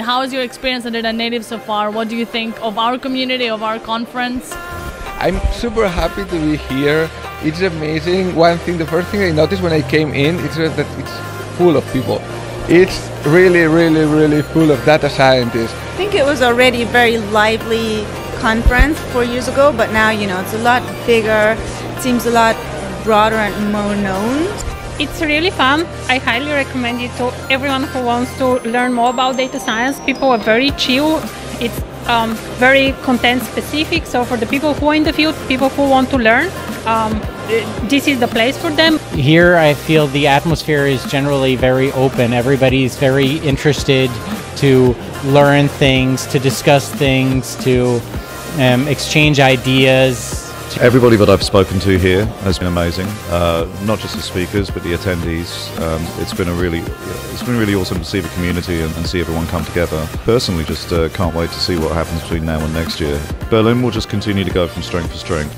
How is your experience at Data Native so far? What do you think of our community, of our conference? I'm super happy to be here. It's amazing. One thing, the first thing I noticed when I came in is that it's full of people. It's really, really, really full of data scientists. I think it was already a very lively conference four years ago, but now, you know, it's a lot bigger, it seems a lot broader and more known. It's really fun. I highly recommend it to everyone who wants to learn more about data science. People are very chill. It's um, very content specific. So for the people who are in the field, people who want to learn, um, this is the place for them. Here, I feel the atmosphere is generally very open. Everybody's very interested to learn things, to discuss things, to um, exchange ideas. Everybody that I've spoken to here has been amazing. Uh, not just the speakers, but the attendees. Um, it's been a really, it's been really awesome to see the community and, and see everyone come together. Personally, just uh, can't wait to see what happens between now and next year. Berlin will just continue to go from strength to strength.